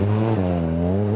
Mm-hmm.